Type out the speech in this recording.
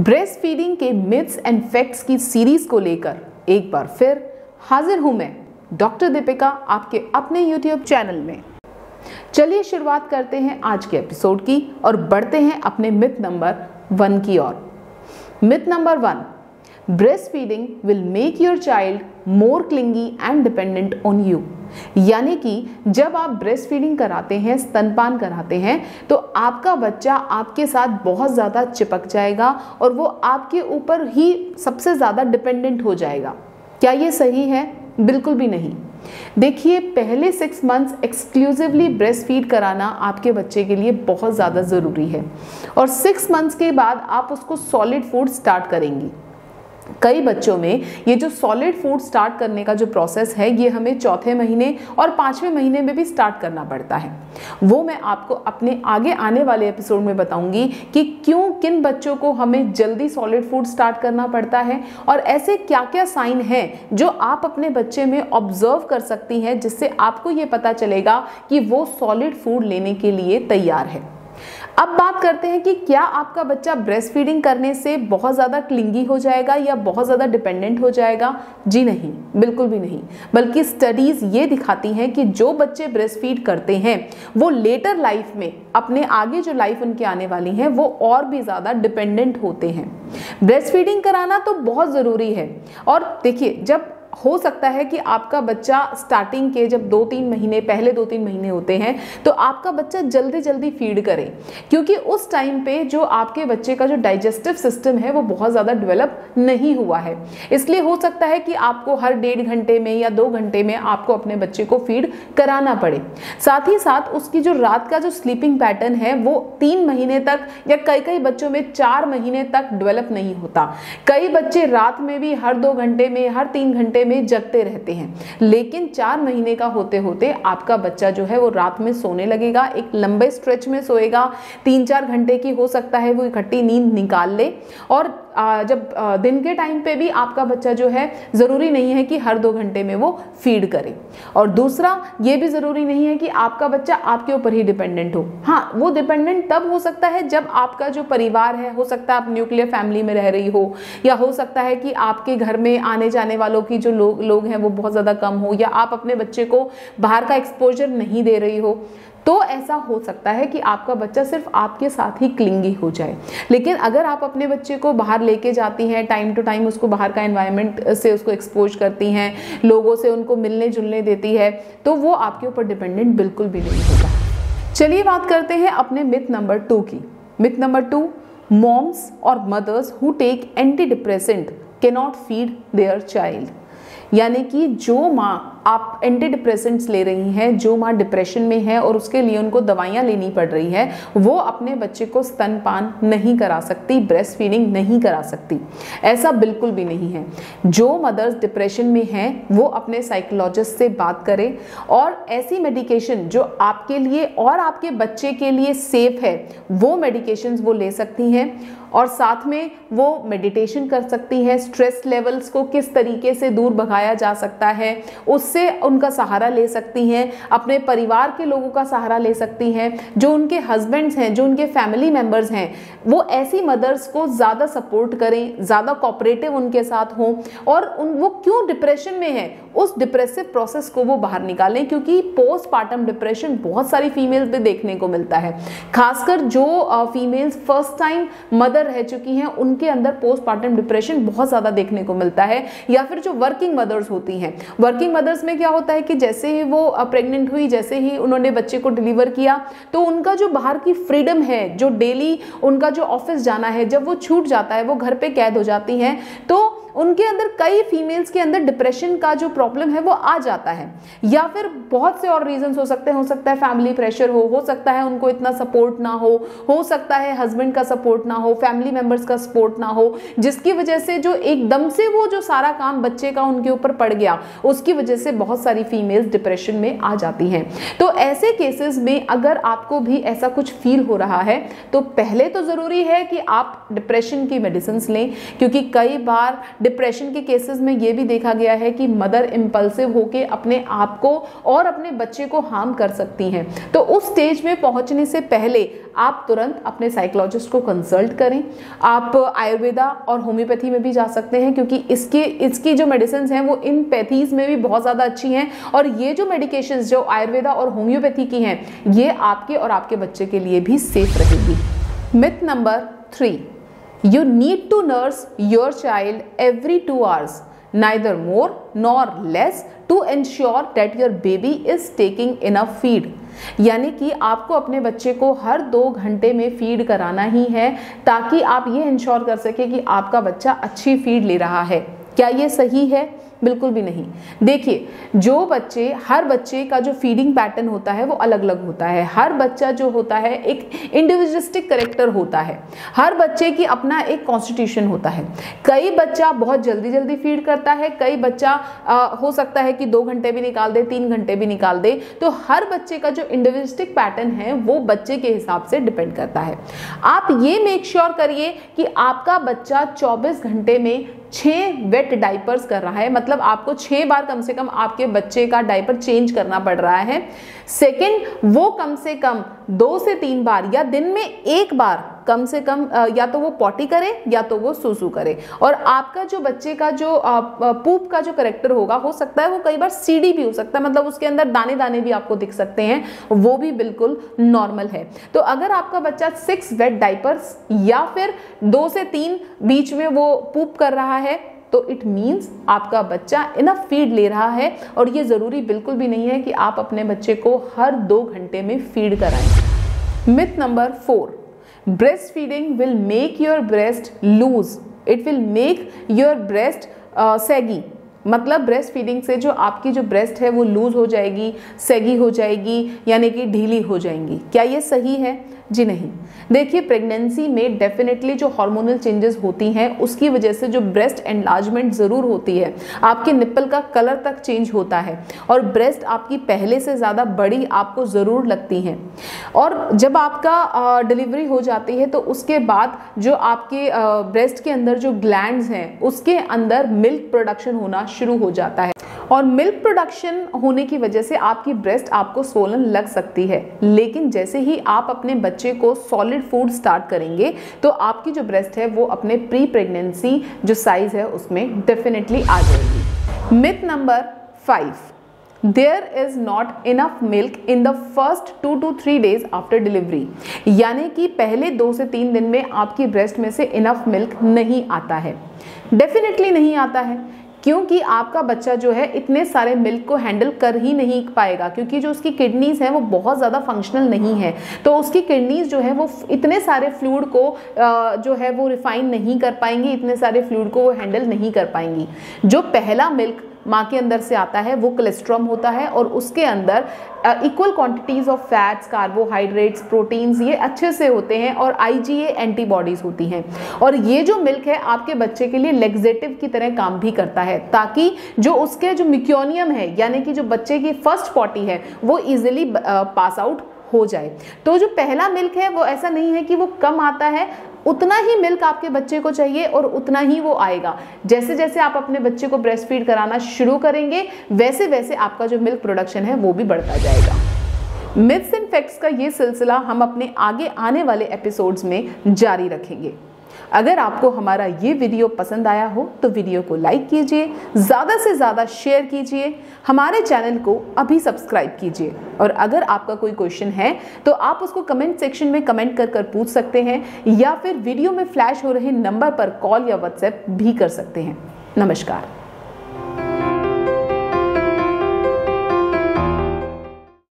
Breast feeding के myths and facts की series को लेकर एक बार फिर हाजिर हूँ मैं, डॉक्टर दीपिका, आपके अपने यूट्यूब चैनल में। चलिए शुरुआत करते हैं आज के एपिसोड की और बढ़ते हैं अपने मिथ नंबर वन की ओर। Myth number one breast feeding will make your child more clingy and dependent on you यानी कि जब आप ब्रेस्ट फीडिंग कराते हैं, स्तनपान कराते हैं तो आपका बच्चा आपके साथ बहुत ज़्यादा चिपक जाएगा और वो आपके ऊपर ही सबसे ज़्यादा डिपेंडेंट हो जाएगा। क्या ये सही है? बिल्कुल भी नहीं। देखिए, पहले six months exclusively breast feed कराना आपके बच्चे के लिए बहुत ज़्यादा ज़रूरी है। और सिक्स मंथ्स के बाद आप उसको सॉलिड फ़ूड स्टार्ट करेंगी। कई बच्चों में ये जो सॉलिड फ़ूड स्टार्ट करने का जो प्रोसेस है, ये हमें चौथे महीने और पाँचवें महीने में भी स्टार्ट करना पड़ता है। वो मैं आपको अपने आगे आने वाले एपिसोड में बताऊँगी कि क्यों, किन बच्चों को हमें जल्दी सॉलिड फ़ूड स्टार्ट करना पड़ता है और ऐसे क्या क्या साइन हैं जो आप अपने बच्चे में ऑब्ज़र्व कर सकती हैं, जिससे आपको ये पता चलेगा कि वो सॉलिड फ़ूड लेने के लिए तैयार है। अब बात करते हैं कि क्या आपका बच्चा ब्रेस्ट फीडिंग करने से बहुत ज़्यादा क्लिंगी हो जाएगा या बहुत ज़्यादा डिपेंडेंट हो जाएगा? जी नहीं, बिल्कुल भी नहीं। बल्कि स्टडीज़ ये दिखाती हैं कि जो बच्चे ब्रेस्ट फ़ीड करते हैं, वो लेटर लाइफ में, अपने आगे जो लाइफ उनके आने वाली है, वो और भी ज़्यादा डिपेंडेंट होते हैं। ब्रेस्ट फीडिंग कराना तो बहुत ज़रूरी है। और देखिए, जब हो सकता है कि आपका बच्चा स्टार्टिंग के जब दो तीन महीने, पहले दो तीन महीने होते हैं तो आपका बच्चा जल्दी जल्दी फ़ीड करे। क्योंकि उस टाइम पे जो आपके बच्चे का जो डाइजेस्टिव सिस्टम है, वो बहुत ज़्यादा डेवलप नहीं हुआ है। इसलिए हो सकता है कि आपको हर डेढ़ घंटे में या दो घंटे में आपको अपने बच्चे को फ़ीड कराना पड़े। साथ ही साथ उसकी जो रात का जो स्लीपिंग पैटर्न है, वो तीन महीने तक या कई कई बच्चों में चार महीने तक डेवलप नहीं होता। कई बच्चे रात में भी हर दो घंटे में, हर तीन घंटे घंटे में जगते रहते हैं। लेकिन चार महीने का होते होते आपका बच्चा जो है वो रात में सोने लगेगा, एक लंबे स्ट्रेच में सोएगा, तीन चार घंटे की हो सकता है वो इकट्ठी नींद निकाल ले और जब दिन के टाइम पे भी आपका बच्चा जो है, ज़रूरी नहीं है कि हर दो घंटे में वो फ़ीड करे। और दूसरा, ये भी ज़रूरी नहीं है कि आपका बच्चा आपके ऊपर ही डिपेंडेंट हो। हाँ वो डिपेंडेंट तब हो सकता है जब आपका जो परिवार है, हो सकता है आप न्यूक्लियर फैमिली में रह रही हो, या हो सकता है कि आपके घर में आने जाने वालों की जो लोग लोग हैं वो बहुत ज़्यादा कम हो, या आप अपने बच्चे को बाहर का एक्सपोजर नहीं दे रही हो। तो ऐसा हो सकता है कि आपका बच्चा सिर्फ़ आपके साथ ही क्लिंगी हो जाए। लेकिन अगर आप अपने बच्चे को बाहर लेके जाती हैं टाइम टू टाइम उसको बाहर का एनवायरनमेंट से उसको एक्सपोज करती हैं, लोगों से उनको मिलने जुलने देती है तो वो आपके ऊपर डिपेंडेंट बिल्कुल भी नहीं होगा चलिए बात करते हैं अपने मिथ नंबर टू की। मिथ नंबर टू मॉम्स और mothers who take anti depressant के नॉट फ़ीड देयर चाइल्ड यानी कि जो माँ आप एंटी डिप्रेसेंट्स ले रही हैं, जो माँ डिप्रेशन में है और उसके लिए उनको दवाइयाँ लेनी पड़ रही है, वो अपने बच्चे को स्तनपान नहीं करा सकती ब्रेस्ट फीडिंग नहीं करा सकती। ऐसा बिल्कुल भी नहीं है। जो मदर्स डिप्रेशन में हैं, वो अपने साइकोलॉजिस्ट से बात करें और ऐसी मेडिकेशन जो आपके लिए और आपके बच्चे के लिए सेफ़ है, वो मेडिकेशन वो ले सकती हैं और साथ में वो मेडिटेशन कर सकती है। स्ट्रेस लेवल्स को किस तरीके से दूर भगाया जा सकता है उससे उनका सहारा ले सकती हैं, अपने परिवार के लोगों का सहारा ले सकती हैं, जो उनके हस्बैंड्स हैं, जो उनके फैमिली मेंबर्स हैं, वो ऐसी मदर्स को ज़्यादा सपोर्ट करें, ज़्यादा कॉपरेटिव उनके साथ हों और उन, वो क्यों डिप्रेशन में है? उस डिप्रेसिव प्रोसेस को वो बाहर निकालें, क्योंकि पोस्टपार्टम डिप्रेशन बहुत सारी फीमेल्स में देखने को मिलता है। खासकर जो females first time mother mother रह चुकी हैं, उनके अंदर पोस्टमार्टम डिप्रेशन बहुत ज़्यादा देखने को मिलता है, या फिर जो वर्किंग मदर्स होती हैं। वर्किंग मदर्स में क्या होता है कि जैसे ही वो प्रेग्नेंट हुई, जैसे ही उन्होंने बच्चे को डिलीवर किया तो उनका जो बाहर की फ्रीडम है, जो डेली उनका जो ऑफ़िस जाना है, जब वो छूट जाता है, वो घर पर कैद हो जाती हैं तो उनके अंदर कई फीमेल्स के अंदर डिप्रेशन का जो प्रॉब्लम है, वो आ जाता है। या फिर बहुत से और रीजंस हो सकते हैं। हो सकता है फैमिली प्रेशर हो हो सकता है उनको इतना सपोर्ट ना हो हो सकता है हस्बैंड का सपोर्ट ना हो फैमिली मेंबर्स का सपोर्ट ना हो, जिसकी वजह से जो एकदम से वो जो सारा काम बच्चे का उनके ऊपर पड़ गया, उसकी वजह से बहुत सारी फीमेल्स डिप्रेशन में आ जाती हैं। तो ऐसे केसेस में अगर आपको भी ऐसा कुछ फील हो रहा है तो पहले तो ज़रूरी है कि आप डिप्रेशन की मेडिसिन लें, क्योंकि कई बार डिप्रेशन के केसेस में ये भी देखा गया है कि मदर इम्पल्सिव होके अपने आप को और अपने बच्चे को हार्म कर सकती हैं। तो उस स्टेज में पहुँचने से पहले आप तुरंत अपने साइकोलॉजिस्ट को कंसल्ट करें। आप आयुर्वेदा और होम्योपैथी में भी जा सकते हैं क्योंकि इसके, इसकी जो मेडिसिन हैं वो इन पैथीज में भी बहुत ज़्यादा अच्छी हैं और ये जो मेडिकेशन जो आयुर्वेदा और होम्योपैथी की हैं, ये आपके और आपके बच्चे के लिए भी सेफ़ रहेगी। Myth number three you need to nurse your child every two hours neither more nor less to ensure that your baby is taking in a feed यानी कि आपको अपने बच्चे को हर दो घंटे में फ़ीड कराना ही है, ताकि आप ये इंश्योर कर सके कि आपका बच्चा अच्छी फ़ीड ले रहा है। क्या ये सही है? बिल्कुल भी नहीं। देखिए जो बच्चे हर बच्चे का जो फीडिंग पैटर्न होता है वो अलग अलग होता है। हर बच्चा जो होता है एक इंडिविजुअलिस्टिक करेक्टर होता है। हर बच्चे की अपना एक कॉन्स्टिट्यूशन होता है। कई बच्चा बहुत जल्दी जल्दी फ़ीड करता है कई बच्चा आ, हो सकता है कि दो घंटे भी निकाल दे तीन घंटे भी निकाल दे। तो हर बच्चे का जो इंडिविजुअलिस्टिक पैटर्न है वो बच्चे के हिसाब से डिपेंड करता है। आप ये मेक श्योर sure करिए कि आपका बच्चा 24 घंटे में छः वेट डाइपर्स कर रहा है। मतलब आपको छः बार कम से कम आपके बच्चे का डाइपर चेंज करना पड़ रहा है। सेकेंड वो कम से कम दो से तीन बार या दिन में एक बार कम से कम या तो वो पॉटी करे या तो वो सुसु करे। और आपका जो बच्चे का जो पूप का जो करेक्टर होगा, हो सकता है वो कई बार सीडी भी हो सकता है मतलब उसके अंदर दाने दाने भी आपको दिख सकते हैं, वो भी बिल्कुल नॉर्मल है। तो अगर आपका बच्चा सिक्स वेट डाइपर्स या फिर दो से तीन बीच में वो पूप कर रहा है तो इट मीन्स आपका बच्चा इनफ फ़ीड ले रहा है और ये ज़रूरी बिल्कुल भी नहीं है कि आप अपने बच्चे को हर दो घंटे में फ़ीड कराएँ। Myth number four breast feeding will make your breast loose it will make your breast saggy मतलब ब्रेस्ट फीडिंग से जो आपकी जो ब्रेस्ट है वो लूज हो जाएगी सेगी हो जाएगी, यानी कि ढीली हो जाएँगी। क्या ये सही है? जी नहीं। देखिए प्रेगनेंसी में डेफिनेटली जो हार्मोनल चेंजेस होती हैं, उसकी वजह से जो ब्रेस्ट एनलार्जमेंट ज़रूर होती है, आपके निप्पल का कलर तक चेंज होता है और ब्रेस्ट आपकी पहले से ज़्यादा बड़ी आपको ज़रूर लगती हैं। और जब आपका डिलीवरी हो जाती है तो उसके बाद जो आपके ब्रेस्ट के अंदर जो ग्लैंड्स हैं, उसके अंदर मिल्क प्रोडक्शन होना शुरू हो जाता है। और मिल्क प्रोडक्शन होने की वजह से आपकी ब्रेस्ट आपको सोलन लग सकती है। लेकिन जैसे ही आप अपने बच्चे को सॉलिड फ़ूड स्टार्ट करेंगे तो आपकी जो ब्रेस्ट है, वो अपने प्री प्रेगनेंसी जो साइज़ है, उसमें डेफिनेटली आ जाएगी। Myth number five there is not enough milk in the first two to three days after delivery यानी कि पहले दो से तीन दिन में आपकी ब्रेस्ट में से इनफ मिल्क नहीं आता है। डेफिनेटली नहीं आता है, क्योंकि आपका बच्चा जो है इतने सारे मिल्क को हैंडल कर ही नहीं पाएगा, क्योंकि जो उसकी किडनीज हैं वो बहुत ज़्यादा फंक्शनल नहीं है। तो उसकी किडनीज जो है वो इतने सारे फ्लूड को जो है वो रिफाइन नहीं कर पाएँगी, इतने सारे फ्लूड को वो हैंडल नहीं कर पाएँगी। जो पहला मिल्क माँ के अंदर से आता है, वो कोलेस्ट्रॉम होता है और उसके अंदर equal quantities of fats carbohydrates proteins ये अच्छे से होते हैं और आईजीए एंटीबॉडीज होती हैं। और ये जो मिल्क है, आपके बच्चे के लिए लेग्जेटिव की तरह काम भी करता है, ताकि जो उसके जो मिक्योनियम है, यानी कि जो बच्चे की फ़र्स्ट पॉटी है, वो ईजिली पास आउट हो जाए। तो जो पहला मिल्क है, वो ऐसा नहीं है कि वो कम आता है उतना ही मिल्क आपके बच्चे को चाहिए और उतना ही वो आएगा। जैसे जैसे आप अपने बच्चे को ब्रेस्ट फ़ीड कराना शुरू करेंगे वैसे वैसे आपका जो मिल्क प्रोडक्शन है वो भी बढ़ता जाएगा। मिथ्स एंड फैक्ट्स का ये सिलसिला हम अपने आगे आने वाले एपिसोड्स में जारी रखेंगे। अगर आपको हमारा ये वीडियो पसंद आया हो तो वीडियो को लाइक कीजिए, ज़्यादा से ज़्यादा शेयर कीजिए, हमारे चैनल को अभी सब्सक्राइब कीजिए। और अगर आपका कोई क्वेश्चन है तो आप उसको कमेंट सेक्शन में कमेंट कर कर पूछ सकते हैं, या फिर वीडियो में फ्लैश हो रहे नंबर पर कॉल या व्हाट्सएप भी कर सकते हैं। नमस्कार।